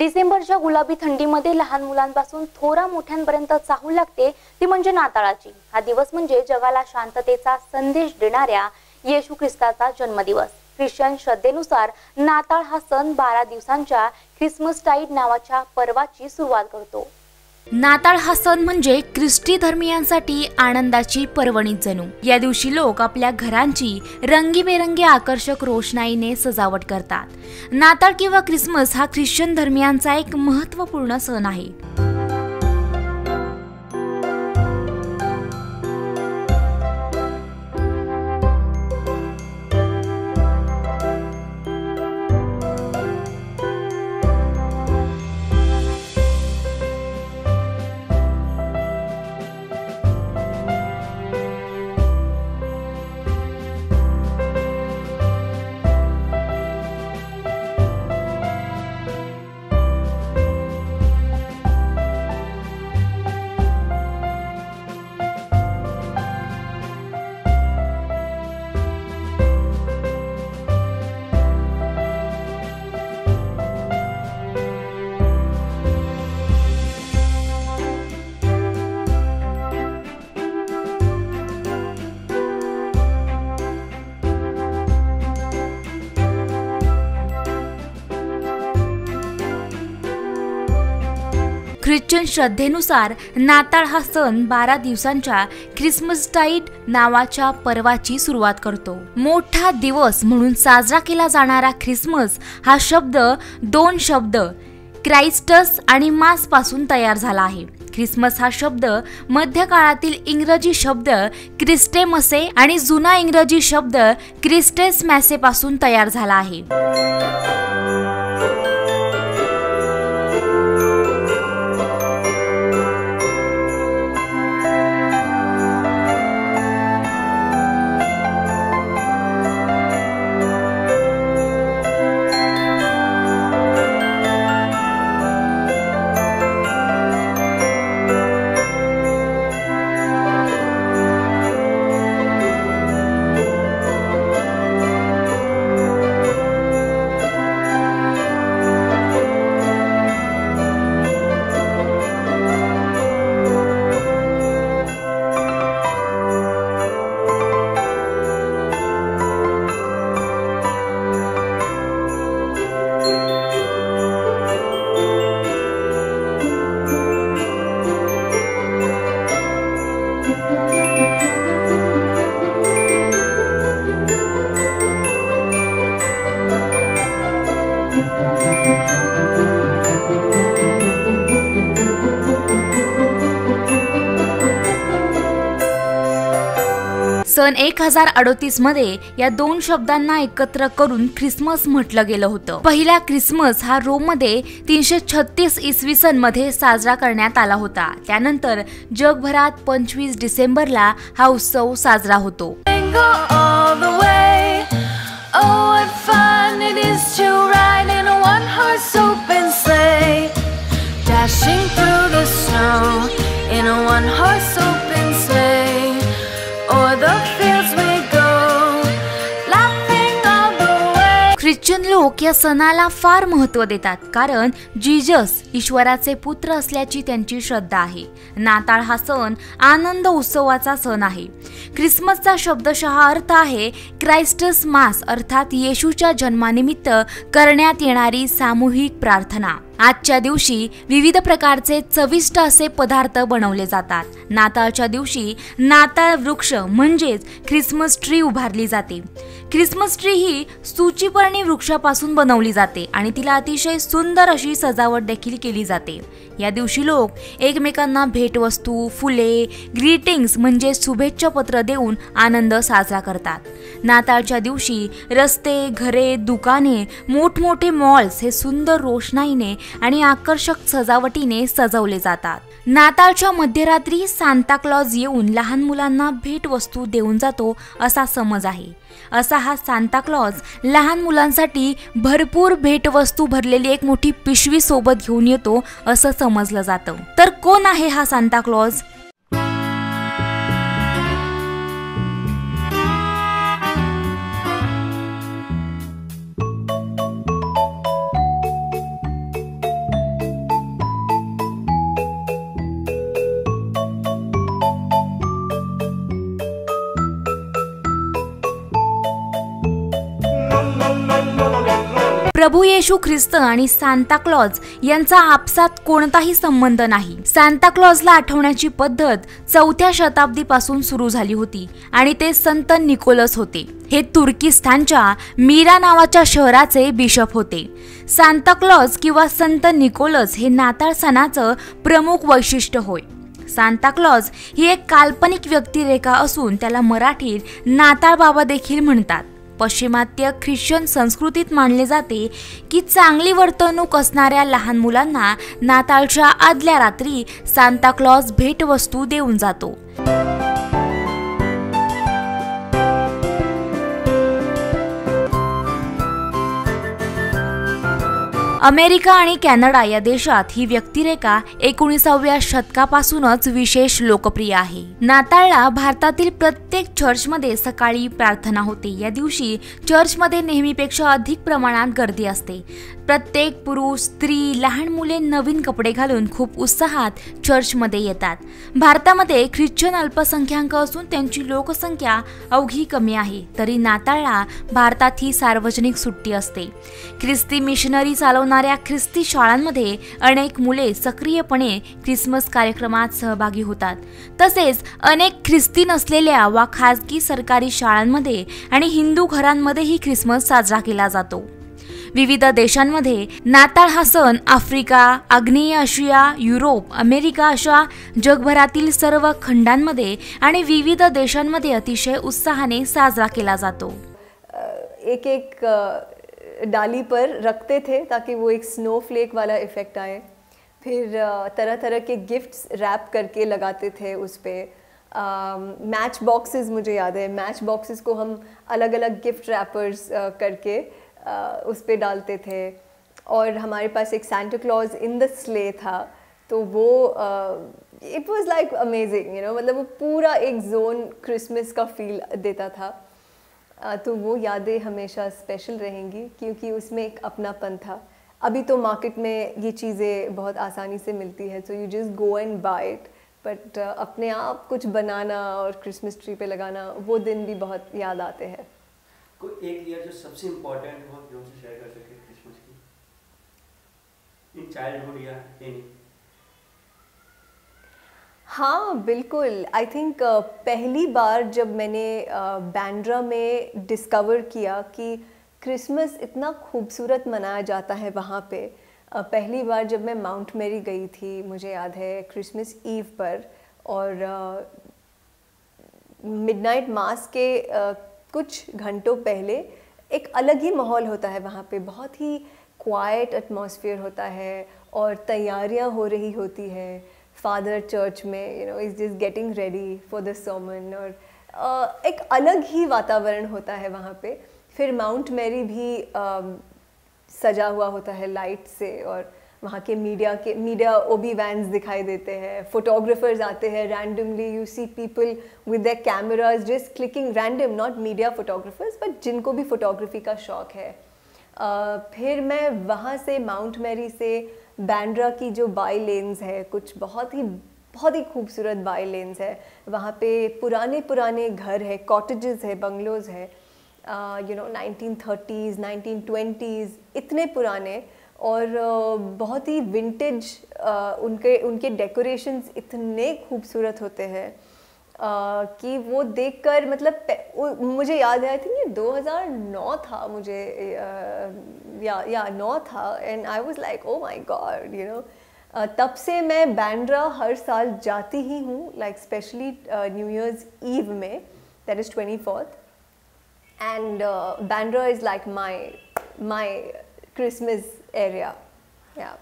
डिसेंबरच्या गुलाबी थंडीमध्ये लहान मुलांपासून थोरा मोठ्यांपर्यंत चाहू लागते ती म्हणजे नाताळाची. हा दिवस म्हणजे जगाला शांततेचा संदेश देणाऱ्या येशू ख्रिस्ताचा जन्मदिवस. ख्रिश्चन श्रद्धेनुसार नाताळ हा सण बारा दिवसांच्या ख्रिसमस टाईड नावाच्या पर्वाची सुरुवात करतो. नाताळ हा सण म्हणजे ख्रिस्ती धर्मियांसाठी आनंदाची पर्वणी जणू. या दिवशी लोक आपल्या घरांची रंगीबेरंगी आकर्षक रोषणाईने सजावट करतात. नाताळ किंवा ख्रिसमस हा ख्रिश्चन धर्मियांचा एक महत्त्वपूर्ण सण आहे. ख्रिश्चन श्रद्धेनुसार नाताळ हा सण बारा दिवसांच्या ख्रिसमस टाईट नावाच्या पर्वाची सुरुवात करतो. मोठा दिवस म्हणून साजरा केला जाणारा ख्रिसमस हा शब्द दोन शब्द क्राइस्टस आणि मासपासून तयार झाला आहे. ख्रिसमस हा शब्द मध्यकाळातील इंग्रजी शब्द क्रिस्टेमसे आणि जुना इंग्रजी शब्द क्रिस्टेस मॅसे पासून तयार झाला आहे. सन एक हजार अडोतीसमध्ये या दोन शब्दांना एकत्र करून ख्रिसमस म्हटलं गेलं होतं. पहिला ख्रिसमस हा रोममध्ये तीनशे छत्तीस इसवी सनमध्ये साजरा करण्यात आला होता. त्यानंतर जगभरात पंचवीस डिसेंबरला हा उत्सव साजरा होतो. Way. Oh, one horse open sleigh. Dashing through the snow in a one horse open लोक या सणाला फार महत्त्व देतात कारण जीजस ईश्वराचे पुत्र असल्याची त्यांची श्रद्धा आहे. नाताळ हा सण आनंद उत्सवाचा सण आहे. ख्रिसमसचा शब्दशः अर्थ आहे क्राइस्टस मास अर्थात येशूच्या जन्मानिमित्त करण्यात येणारी सामूहिक प्रार्थना. आजच्या दिवशी विविध प्रकारचे चविष्ट असे पदार्थ बनवले जातात. नाताळच्या दिवशी नाताळ वृक्ष म्हणजेच ख्रिसमस ट्री उभारली जाते. ख्रिसमस ट्री ही सूचीपर्णी वृक्षापासून बनवली जाते आणि तिला अतिशय सुंदर अशी सजावट देखील केली जाते. या दिवशी लोक एकमेकांना भेटवस्तू फुले ग्रीटिंग्स म्हणजे शुभेच्छा पत्र देऊन आनंद साजरा करतात. नाताळच्या दिवशी रस्ते घरे दुकाने मोठमोठे मॉल्स हे सुंदर रोषणाईने आणि आकर्षक सजावटीने सजवले जातात. नाताळच्या मध्यरात्री सांताक्लॉज येऊन लहान मुलांना भेटवस्तू देऊन जातो असा समज आहे. असा हा सांताक्लॉज लहान मुलांसाठी भरपूर भेटवस्तू भरलेली एक मोठी पिशवी सोबत घेऊन येतो असं समजलं जातं. तर कोण आहे हा सांताक्लॉज प्रभू येशू ख्रिस्त आणि सांताक्लॉज यांचा आपसात कोणताही संबंध नाही. सांताक्लॉजला आठवण्याची पद्धत चौथ्या शताब्दीपासून सुरू झाली होती आणि ते संत निकोलस होते. हे तुर्किस्तानच्या मीरा नावाच्या शहराचे बिशप होते. सांताक्लॉज किंवा संत निकोलस हे नाताळ सणाचं प्रमुख वैशिष्ट्य होय. सांताक्लॉज ही एक काल्पनिक व्यक्तिरेखा असून त्याला मराठीत नाताळ बाबा देखील म्हणतात. पश्चिमात्य ख्रिश्चन संस्कृतीत मानले जाते की चांगली वर्तणूक असणाऱ्या लहान मुलांना नाताळच्या आदल्या रात्री सांताक्लॉज भेटवस्तू देऊन जातो. अमेरिका आणि कॅनडा या देशात ही व्यक्तिरेखा एकोणीसाव्या शतकापासूनच विशेष लोकप्रिय आहे. नाताळला भारतातील प्रत्येक चर्चमध्ये सकाळी प्रार्थना होते. या दिवशी चर्चमध्ये नेहमीपेक्षा अधिक प्रमाणात गर्दी असते. प्रत्येक पुरुष स्त्री लहान मुले नवीन कपडे घालून खूप उत्साहात चर्चमध्ये येतात. भारतामध्ये ख्रिश्चन अल्पसंख्याक असून त्यांची लोकसंख्या अवघी कमी आहे. तरी नाताळला भारतात ही सार्वजनिक सुट्टी असते. ख्रिस्ती मिशनरी चालवणाऱ्या ख्रिस्ती शाळांमध्ये अनेक मुले सक्रियपणे ख्रिसमस कार्यक्रमात सहभागी होतात. तसेच अनेक ख्रिस्ती नसलेल्या वा खाजगी सरकारी शाळांमध्ये आणि हिंदू घरांमध्येही ख्रिसमस साजरा केला जातो. विविध देशांमध्ये नाताळ हा सण आफ्रिका आग्नेय आशिया युरोप अमेरिका अशा जगभरातील सर्व खंडांमध्ये आणि विविध देशांमध्ये अतिशय उत्साहाने साजरा केला जातो. एक एक डाली पर रखते थे ताकि वो एक स्नो फ्लेक वाला इफ़ेक्ट आए। फिर तरह तरह के गिफ्ट्स रैप करके लगाते थे उस पर मैच बॉक्सेस मुझे याद है। मैच बॉक्सेस को हम अलग अलग गिफ्ट रैपर्स करके उस पर डालते थे। और हमारे पास एक Santa Claus in the sleigh था तो वो इट वाज लाइक अमेजिंग यू नो मतलब वो पूरा एक जोन क्रिसमस का फील देता था। uh, तो वो यादें हमेशा स्पेशल रहेंगी क्योंकि उसमें एक अपनापन था। अभी तो मार्केट में ये चीज़ें बहुत आसानी से मिलती है so you just go and buy it but अपने आप कुछ बनाना और क्रिसमस ट्री पे लगाना वो दिन भी बहुत याद आते हैं। कोई एक ईयर जो सबसे इम्पोर्टेंट हो जो हमसे शेयर कर सके क्रिसमस की? इन चाइल्डहुड या एनी हाँ बिल्कुल। आई थिंक uh, पहली बार जब मैंने बैंड्रा uh, में डिस्कवर किया कि क्रिसमस इतना खूबसूरत मनाया जाता है वहाँ पे uh, पहली बार जब मैं माउंट मेरी गई थी मुझे याद है क्रिसमस ईव पर और मिडनाइट मास के uh, कुछ घंटों पहले एक अलग ही माहौल होता है वहाँ पे। बहुत ही क्वाइट एटमॉस्फेयर होता है और तैयारियाँ हो रही होती है फादर चर्च में you know is just getting ready for the sermon और uh, एक अलग ही वातावरण होता है वहाँ पे। फिर माउंट मैरी भी uh, सजा हुआ होता है लाइट से और वहाँ के मीडिया के मीडिया ओबी वैन्स दिखाई देते हैं फोटोग्राफर्स आते हैं randomly you see people with the cameras just clicking random not media photographers but जिनको भी फोटोग्राफी का शौक है। uh, फिर मैं वहाँ से माउंट मैरी से बैंड्रा की जो बाई लेन्स है कुछ बहुत ही बहुत ही खूबसूरत बाई लेन्स है। वहाँ पे पुराने पुराने घर है कॉटेजेस है बंगलोज है। You know nineteen thirties nineteen twenties इतने पुराने। और बहुत ही विंटेज उनके उनके डेकोरेशंस इतने खूबसूरत होते हैं कि वो देखकर मतलब मुझे याद आई थिंक ये 2009 था मुझे या या नौ था and I was like oh my god you know तब से मैं बैंड्रा हर साल जाती ही हूँ like specially new year's eve में that is twenty fourth and Bandra is like my my Christmas area. Yeah.